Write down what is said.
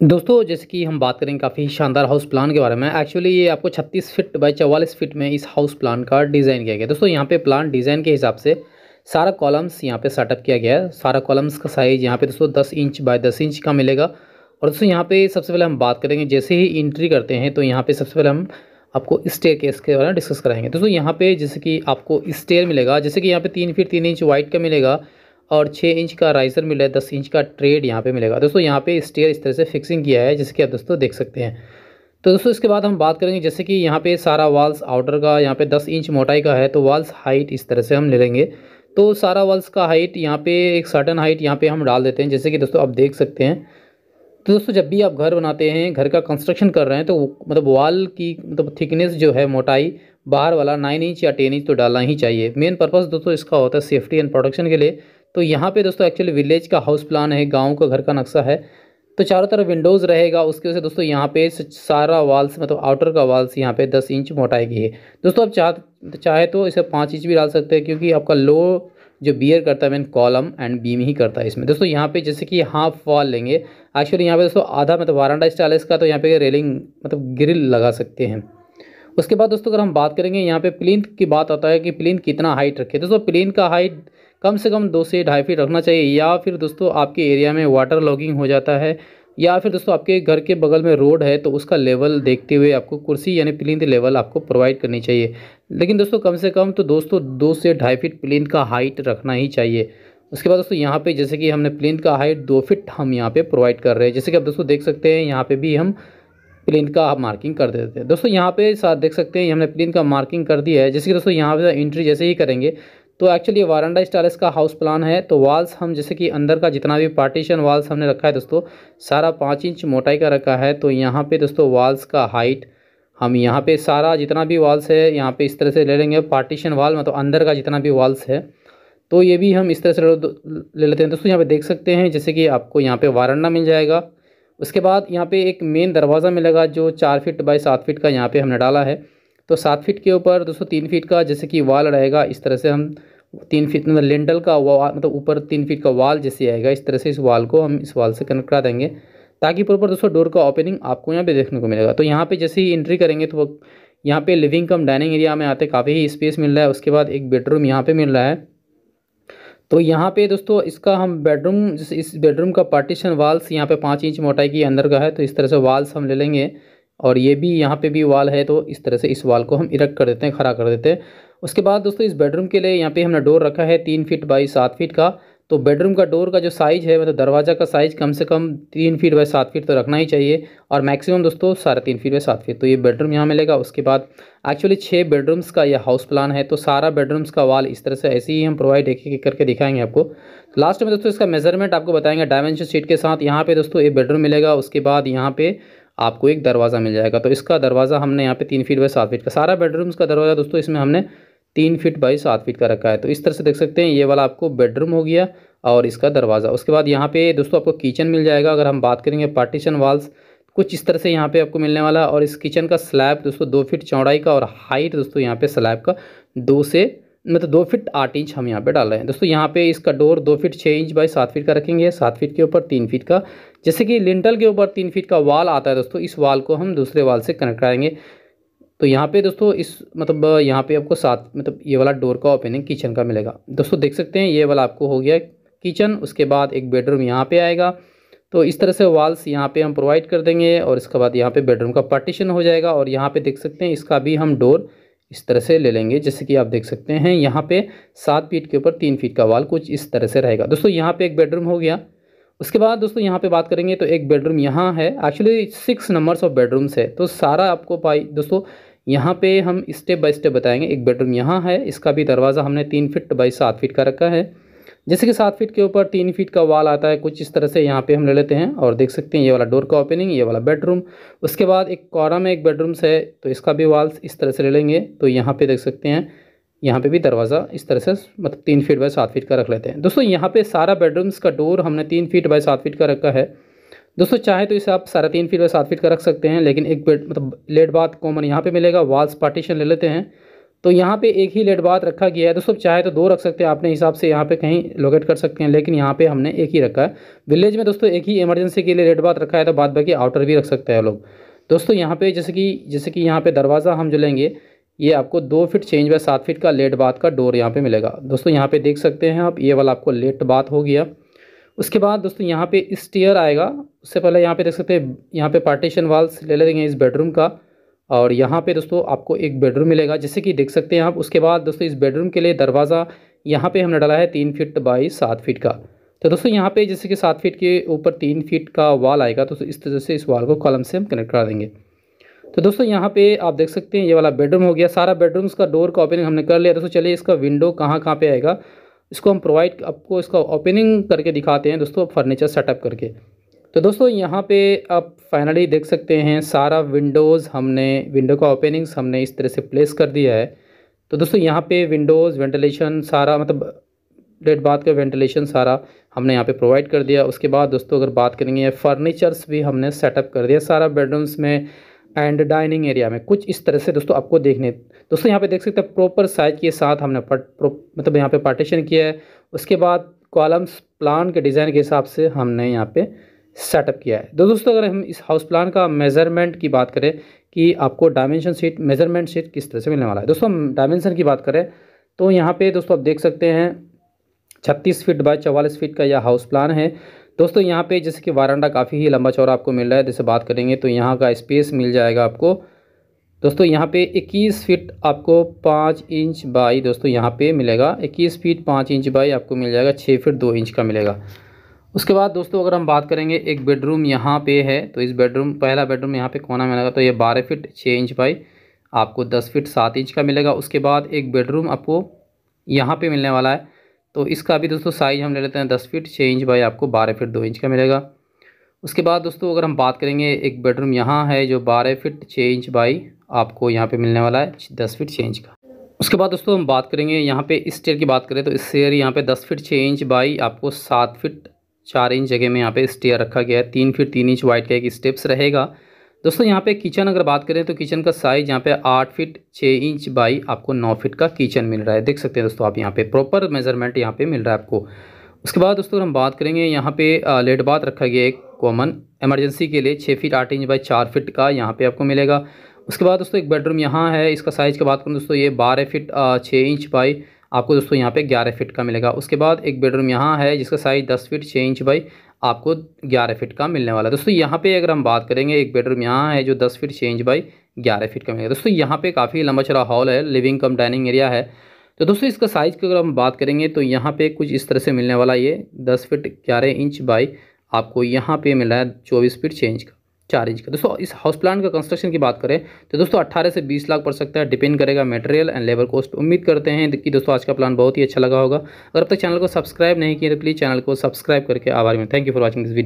दोस्तों, जैसे कि हम बात करेंगे काफ़ी शानदार हाउस प्लान के बारे में। एक्चुअली ये आपको 36 फीट बाई चवालीस फीट में इस हाउस प्लान का डिज़ाइन किया गया। दोस्तों, यहाँ पे प्लान डिज़ाइन के हिसाब से सारा कॉलम्स यहाँ पे सेटअप किया गया है। सारा कॉलम्स का साइज़ यहाँ पे दोस्तों 10 इंच बाय 10 इंच का मिलेगा। और दोस्तों, यहाँ पे सबसे पहले हम बात करेंगे, जैसे ही इंट्री करते हैं तो यहाँ पर सबसे पहले हम आपको स्टेयर केस के बारे में डिस्कस कराएँगे। दोस्तों, यहाँ पर जैसे कि आपको स्टेयर मिलेगा, जैसे कि यहाँ पर तीन फीट तीन इंच वाइट का मिलेगा। और छः इंच का राइजर मिला है, दस इंच का ट्रेड यहाँ पे मिलेगा। दोस्तों, यहाँ पे स्टेयर इस तरह से फिक्सिंग किया है, जिसके आप दोस्तों देख सकते हैं। तो दोस्तों, इसके बाद हम बात करेंगे, जैसे कि यहाँ पे सारा वाल्स आउटर का, यहाँ पे दस इंच मोटाई का है तो वाल्स हाइट इस तरह से हम ले लेंगे। तो सारा वाल्स का हाइट यहाँ पे, एक सर्टन हाइट यहाँ पे हम डाल देते हैं, जैसे कि दोस्तों आप देख सकते हैं। तो दोस्तों, जब भी आप घर बनाते हैं, घर का कंस्ट्रक्शन कर रहे हैं तो मतलब वाल की मतलब थिकनेस जो है, मोटाई, बाहर वाला नाइन इंच या टेन इंच तो डालना ही चाहिए। मेन पर्पज़ दोस्तों इसका होता है सेफ्टी एंड प्रोटेक्शन के लिए। तो यहाँ पे दोस्तों एक्चुअली विलेज का हाउस प्लान है, गाँव का घर का नक्शा है। तो चारों तरफ़ विंडोज़ रहेगा, उसकी वजह से दोस्तों यहाँ पे सारा वाल्स मतलब आउटर का वाल्स यहाँ पे दस इंच मोटाई की है। दोस्तों आप चाह, चाहे तो इसे पाँच इंच भी डाल सकते हैं, क्योंकि आपका लो जो बियर करता है मीन कॉलम एंड बीम ही करता है इसमें। दोस्तों यहाँ पे जैसे कि हाफ़ वॉल लेंगे एक्चुअली यहाँ पे दोस्तों आधा मतलब वारंडा स्टाइल इसका तो यहाँ पे रेलिंग मतलब ग्रिल लगा सकते हैं। उसके बाद दोस्तों अगर हम बात करेंगे, यहाँ पे प्लिन की बात आता है कि प्लिन कितना हाइट रखे। दोस्तों प्लिन का हाइट कम से कम दो से ढाई फीट रखना चाहिए, या फिर दोस्तों आपके एरिया में वाटर लॉगिंग हो जाता है, या फिर दोस्तों आपके घर के बगल में रोड है तो उसका लेवल देखते हुए आपको कुर्सी यानी प्लिंथ लेवल आपको प्रोवाइड करनी चाहिए। लेकिन दोस्तों कम से कम तो दोस्तों दो से ढाई फीट प्लिंथ का हाइट रखना ही चाहिए। उसके बाद दोस्तों यहाँ पे जैसे कि हमने प्लिंथ का हाइट दो फिट हम यहाँ पे प्रोवाइड कर रहे हैं। जैसे कि आप दोस्तों देख सकते हैं, यहाँ पे भी हम प्लिंथ का मार्किंग कर देते हैं। दोस्तों यहाँ पे साथ देख सकते हैं, हमने प्लिंथ का मार्किंग कर दिया है। जैसे कि दोस्तों यहाँ पे एंट्री जैसे ही करेंगे तो एक्चुअली ये वारंडा स्टाइल इसका हाउस प्लान है। तो वाल्स हम जैसे कि अंदर का जितना भी पार्टीशन वाल्स हमने रखा है दोस्तों, सारा पाँच इंच मोटाई का रखा है। तो यहाँ पे दोस्तों वाल्स का हाइट हम यहाँ पे सारा जितना भी वाल्स है, यहाँ पे इस तरह से ले लेंगे पार्टीशन वाल मतलब अंदर का जितना भी वाल्स है। तो ये भी हम इस तरह से ले लेते हैं। दोस्तों यहाँ पे देख सकते हैं, जैसे कि आपको यहाँ पे वारंडा मिल जाएगा। उसके बाद यहाँ पे एक मेन दरवाज़ा मिलेगा, जो चार फीट बाई सात फीट का यहाँ पे हमने डाला है। तो सात फीट के ऊपर दोस्तों तीन फीट का जैसे कि वाल रहेगा, इस तरह से हम तीन फीट मतलब लेंटल का वाल मतलब ऊपर तीन फीट का वाल जैसे आएगा, इस तरह से इस वाल को हम इस वाल से कनेक्ट करा देंगे। ताकि प्रॉपर दोस्तों डोर का ओपनिंग आपको यहाँ पे देखने को मिलेगा। तो यहाँ पे जैसे ही एंट्री करेंगे तो यहाँ पे लिविंग कम डाइनिंग एरिया में आते काफ़ी ही स्पेस मिल रहा है। उसके बाद एक बेडरूम यहाँ पे मिल रहा है। तो यहाँ पे दोस्तों इसका हम बेडरूम जैसे इस बेडरूम का पार्टीशन वाल्स यहाँ पे पाँच इंच मोटाई की अंदर का है। तो इस तरह से वाल्स हम ले लेंगे। और ये भी यहाँ पे भी वाल है तो इस तरह से इस वाल को हम इरेक्ट कर देते हैं, खड़ा कर देते हैं। उसके बाद दोस्तों, इस बेडरूम के लिए यहाँ पे हमने डोर रखा है तीन फीट बाई सात फीट का। तो बेडरूम का डोर का जो साइज़ है मतलब दरवाज़ा का साइज़ कम से कम तीन फीट बाई सात फीट तो रखना ही चाहिए और मैक्सिमम दोस्तों साढ़े तीन फीट बाई सात फीट। तो ये बेडरूम यहाँ मिलेगा। उसके बाद एक्चुअली छः बेडरूम्स का यह हाउस प्लान है तो सारा बेडरूम्स का वाल इस तरह से ऐसे ही हम प्रोवाइड एक एक करके दिखाएँगे आपको। लास्ट में दोस्तों इसका मेज़रमेंट आपको बताएँगे। डायमेंशन शीट के साथ यहाँ पे दोस्तों एक बेडरूम मिलेगा। उसके बाद यहाँ पे आपको एक दरवाज़ा मिल जाएगा। तो इसका दरवाज़ा हमने यहाँ पे तीन फीट बाई सात फीट का, सारा बेडरूम्स का दरवाज़ा दोस्तों इसमें हमने तीन फीट बाई सात फीट का रखा है। तो इस तरह से देख सकते हैं, ये वाला आपको बेडरूम हो गया और इसका दरवाज़ा। उसके बाद यहाँ पे दोस्तों आपको किचन मिल जाएगा। अगर हम बात करेंगे पार्टीशन वाल्स कुछ इस तरह से यहाँ पे आपको मिलने वाला और इस किचन का स्लैब दोस्तों दो फीट चौड़ाई का और हाइट दोस्तों यहाँ पे स्लैब का दो से मतलब दो फिट आठ इंच हम यहाँ पे डाल रहे हैं। दोस्तों, यहाँ पे इसका डोर दो फिट छः इंच बाई सात फीट का रखेंगे। सात फीट के ऊपर तीन फीट का। जैसे कि लिंटल के ऊपर तीन फीट का वाल आता है दोस्तों, इस वाल को हम दूसरे वाल से कनेक्ट कराएँगे। तो यहाँ पे दोस्तों, इस मतलब यहाँ पे आपको सात मतलब ये वाला डोर का ओपनिंग किचन का मिलेगा। दोस्तों, देख सकते हैं, ये वाला आपको हो गया किचन, उसके बाद एक बेडरूम यहाँ पर आएगा। तो इस तरह से वाल्स यहाँ पे हम प्रोवाइड कर देंगे और इसके बाद यहाँ पे बेडरूम का पार्टीशन हो जाएगा। और यहाँ पे देख सकते हैं, इसका भी हम डोर इस तरह से ले लेंगे। जैसे कि आप देख सकते हैं, यहाँ पे सात फीट के ऊपर तीन फीट का वाल कुछ इस तरह से रहेगा। दोस्तों, यहाँ पे एक बेडरूम हो गया। उसके बाद दोस्तों, यहाँ पे बात करेंगे तो एक बेडरूम यहाँ है। Actually six numbers of bedrooms है। तो सारा आपको पाई, दोस्तों, यहाँ पे हम स्टेप बाय स्टेप बताएँगे। एक बेडरूम यहाँ है, इसका भी दरवाज़ा हमने तीन फिट बाई सात फिट का रखा है। जैसे कि सात फीट के ऊपर तीन फीट का वाल आता है, कुछ इस तरह से यहाँ पे हम ले लेते हैं और देख सकते हैं ये वाला डोर का ओपनिंग ये वाला बेडरूम उसके बाद एक कॉरा में एक बेडरूम्स है तो इसका भी वाल्स इस तरह से ले लेंगे तो यहाँ पे देख सकते हैं, यहाँ पे भी दरवाज़ा इस तरह से मतलब तीन फीट बाय सात फीट का रख लेते हैं। दोस्तों, यहाँ पे सारा बेडरूम्स का डोर हमने तीन फीट बाय सात फीट का रखा है। दोस्तों, चाहे तो इसे आप साढ़े तीन फीट बाय सात फीट का रख सकते हैं, लेकिन एक बेड मतलब लेट बात कॉमन यहाँ पे मिलेगा वाल्स पार्टीशन ले लेते हैं। तो यहाँ पे एक ही लेट बात रखा गया है दोस्तों चाहे तो दो रख सकते हैं अपने हिसाब से यहाँ पे कहीं लोकेट कर सकते हैं लेकिन यहाँ पे हमने एक ही रखा है विलेज में दोस्तों एक ही इमरजेंसी के लिए लेट बात रखा है तो बाद बाकी आउटर भी रख सकते हैं लोग दोस्तों यहाँ पे जैसे कि जैसे कि यहाँ पे दरवाज़ा हम जो लेंगे ये आपको दो फिट चेंज बाय सात फिट का लेट बात का डोर यहाँ पे मिलेगा दोस्तों यहाँ पे देख सकते हैं आप ये वाला आपको लेट बात हो गया उसके बाद दोस्तों यहाँ पे स्टेयर आएगा उससे पहले यहाँ पे देख सकते हैं यहाँ पे पार्टीशन वाल्स ले लेंगे इस बेडरूम का और यहाँ पे दोस्तों आपको एक बेडरूम मिलेगा जैसे कि देख सकते हैं आप, उसके बाद दोस्तों इस बेडरूम के लिए दरवाज़ा यहाँ पे हमने डाला है तीन फिट बाई सात फिट का। तो दोस्तों यहाँ पे जैसे कि सात फीट के ऊपर तीन फीट का वाल आएगा तो इस तरह से इस वाल को कॉलम से हम कनेक्ट करा देंगे। तो दोस्तों यहाँ पे आप देख सकते हैं ये वाला बेडरूम हो गया। सारा बेडरूम्स का डोर का ओपनिंग हमने कर लिया। दोस्तों चलिए इसका विंडो कहाँ कहाँ पे आएगा, इसको हम प्रोवाइड आपको इसका ओपनिंग करके दिखाते हैं दोस्तों फर्नीचर सेटअप करके। तो दोस्तों, यहाँ पे आप फाइनली देख सकते हैं, सारा विंडोज़ हमने विंडो का ओपनिंग्स हमने इस तरह से प्लेस कर दिया है। तो दोस्तों, यहाँ पे विंडोज़ वेंटिलेशन सारा मतलब डेट बात का वेंटिलेशन सारा हमने यहाँ पे प्रोवाइड कर दिया। उसके बाद दोस्तों, अगर बात करेंगे फर्नीचर्स भी हमने सेटअप कर दिया सारा बेडरूम्स में एंड डाइनिंग एरिया में। कुछ इस तरह से दोस्तों आपको देखने, दोस्तों यहाँ पे देख सकते हैं प्रॉपर साइज़ के साथ हमने मतलब यहाँ पे पार्टीशन किया है। उसके बाद कॉलम्स प्लान के डिज़ाइन के हिसाब से हमने यहाँ पे सेटअप किया है। तो दोस्तों, अगर हम इस हाउस प्लान का मेज़रमेंट की बात करें कि आपको डायमेंशन शीट मेज़रमेंट शीट किस तरह से मिलने वाला है। दोस्तों, हम डायमेंशन की बात करें तो यहाँ पे दोस्तों आप देख सकते हैं, छत्तीस फीट बाय चवालीस फीट का यह हाउस प्लान है। दोस्तों, यहाँ पे जैसे कि वारंडा काफ़ी ही लंबा चौड़ा आपको मिल रहा है, जैसे बात करेंगे तो यहाँ का स्पेस मिल जाएगा आपको। दोस्तों, यहाँ पे 21 फीट आपको 5 इंच बाई दोस्तों यहाँ पे मिलेगा। 21 फीट 5 इंच बाई आपको मिल जाएगा 6 फीट 2 इंच का मिलेगा। उसके बाद दोस्तों, अगर हम बात करेंगे एक बेडरूम यहाँ पे है तो इस बेडरूम पहला बेडरूम यहाँ पे कोना मिलेगा? तो ये बारह फिट छः इंच बाई आपको दस फिट सात इंच का मिलेगा। उसके बाद एक बेडरूम आपको यहाँ पे मिलने वाला है। तो इसका भी दोस्तों साइज़ हम ले लेते हैं दस फिट छः इंच बाई आपको बारह फिट दो इंच का मिलेगा। उसके बाद दोस्तों, अगर हम बात करेंगे एक बेडरूम यहाँ है जो बारह फिट छः इंच बाई आपको यहाँ पे मिलने वाला है, दस फिट छः इंच का। उसके बाद दोस्तों, हम बात करेंगे यहाँ पे इस स्टेयर की बात करें तो इस स्टेयर यहाँ पे दस फिट छः इंच बाई आपको सात फिट चार इंच जगह में यहाँ पे स्टेयर रखा गया है। तीन फिट तीन इंच वाइड का एक स्टेप्स रहेगा। दोस्तों, यहाँ पे किचन अगर बात करें तो किचन का साइज़ यहाँ पे आठ फीट छः इंच बाई आपको नौ फीट का किचन मिल रहा है। देख सकते हैं दोस्तों, आप यहाँ पे प्रॉपर मेज़रमेंट यहाँ पे मिल रहा है आपको। उसके बाद दोस्तों, हम बात करेंगे यहाँ पे लेट बात रखा गया एक कॉमन एमरजेंसी के लिए। छः फीट आठ इंच बाई चार फिट का यहाँ पे आपको मिलेगा। उसके बाद दोस्तों, एक बेडरूम यहाँ है। इसका साइज़ की बात करूँ दोस्तों, ये बारह फिट छः इंच बाई आपको दोस्तों यहाँ पे ग्यारह फिट का मिलेगा। उसके बाद एक बेडरूम यहाँ है, जिसका साइज़ दस फिट छः इंच बाई आपको ग्यारह फिट का मिलने वाला है। दोस्तों यहाँ पे अगर हम बात करेंगे, एक बेडरूम यहाँ है जो दस फिट छः इंच बाई ग्यारह फिट का मिलेगा। दोस्तों यहाँ पे काफ़ी लंबा चौड़ा हॉल है लिविंग कम डाइनिंग एरिया है। तो दोस्तों इसका साइज़ की अगर हम बात करेंगे तो यहाँ पे कुछ इस तरह से मिलने वाला ये दस फिट ग्यारह इंच बाई आपको यहाँ पे मिल है चौबीस फिट छः इंच का। चार इंच का। दोस्तों, इस हाउस प्लान का कंस्ट्रक्शन की बात करें तो दोस्तों 18 से 20 लाख पड़ सकता है डिपेंड करेगा मटेरियल एंड लेबर कॉस्ट उम्मीद करते हैं कि दोस्तों, आज का प्लान बहुत ही अच्छा लगा होगा। अगर अब तक चैनल को सब्सक्राइब नहीं किया तो प्लीज़ चैनल को सब्सक्राइब करके आभार में thank you for watching this video